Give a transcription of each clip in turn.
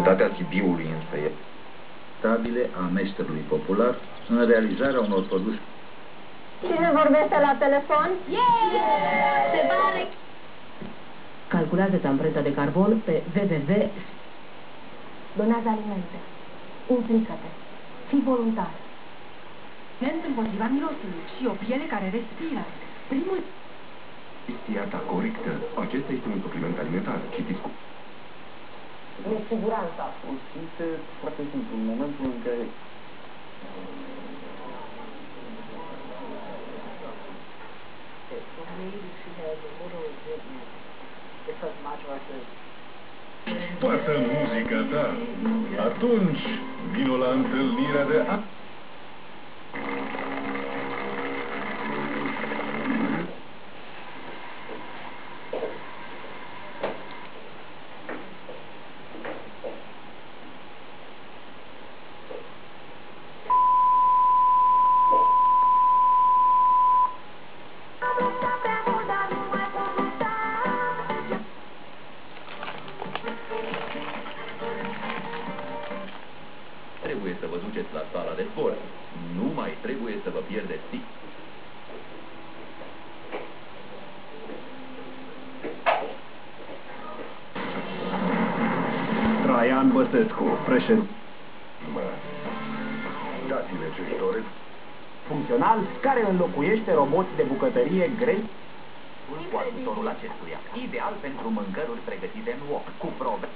Societatea Sibiului însă e stabile a meșterului popular în realizarea unor produse. Cine vorbește la telefon? Yeah! Se pare Calculează-ți amprenta de carbon pe www. Donează alimente. Implică-te. Fii voluntar. Ment împotriva mirosului și o piele care respiră. Primul... Dieta corectă. Acesta este un supliment alimentar. Citiți cu... Nesiguranța. O simte foarte simplu. În momentul în care Toată muzica ta. Atunci, vino la întâlnirea de Trebuie să vă duceți la sala de sport. Nu mai trebuie să vă pierdeți timp. Traian Băsescu, președinte Dați-ne ce-și doresc. funcțional care înlocuiește roboți de bucătărie grei Cu ajutorul acestuia. Ideal pentru mâncăruri pregătite în wok, cu probe.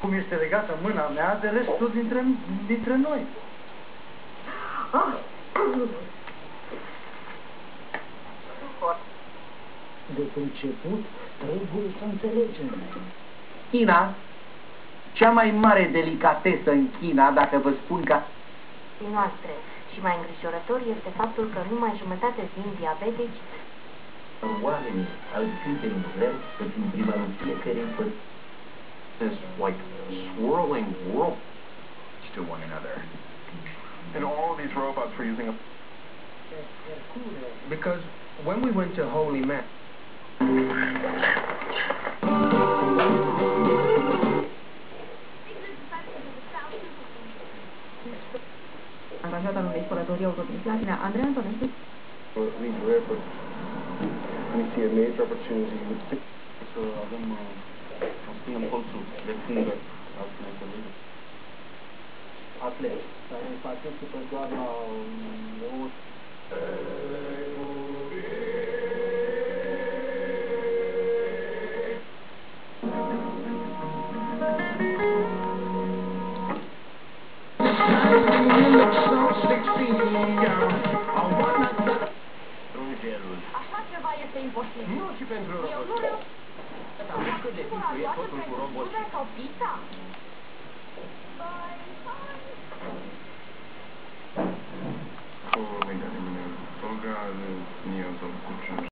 Cum este legată mâna mea de restul dintre, dintre noi. De început trebuie să înțelegem. China, cea mai mare delicatesă în China, dacă vă spun că noastre. Și mai îngrijorător este faptul că numai jumătate din diabetici Oamenii alcâte în vrem să fim prima în fiecare înfăț. Is like swirling world to one another. And all of these robots were using a... Because when we went to Holy Mass, Angajat al unei spălătorii auto din Slatina, Andrei Antonescu, Lead Rapid. We see a major opportunity with six. Să avem, uh, să spunem, colțul de fungă al finanțării. atlet, care participă doar la um, o Strungerul. Așa ceva este imposibil. Nu și pentru Eu robot. nu reușesc. Tylko definkuje posąg roboczy. Nie o to kurczę.